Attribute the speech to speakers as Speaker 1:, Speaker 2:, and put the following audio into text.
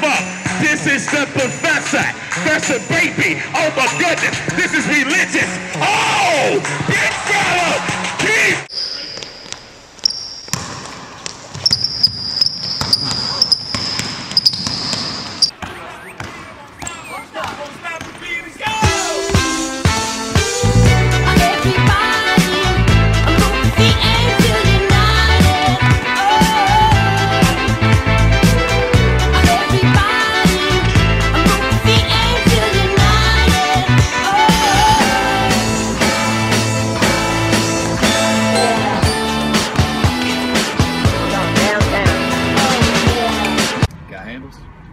Speaker 1: fuck. This is the professor. Professor baby. Oh my goodness. This is religious. Oh! Peace.